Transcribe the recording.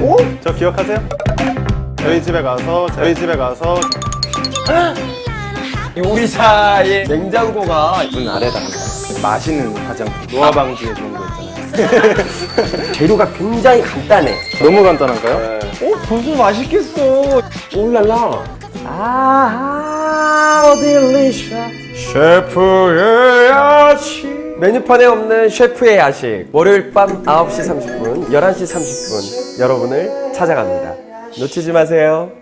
네. 저 기억하세요? 저희 집에 가서 저희 집에 가서 요리사의 냉장고가 문 아래다가 맛있는 화장품 노화 방지에 좋은 거 있잖아요. 재료가 굉장히 간단해. 너무 간단한가요? 어, 벌써 맛있겠어. 올랄라. 아, 딜리셔. 셰프의 야식. 메뉴판에 없는 셰프의 야식. 월요일 밤 9시 30분, 11시 30분 여러분을 찾아갑니다. 놓치지 마세요.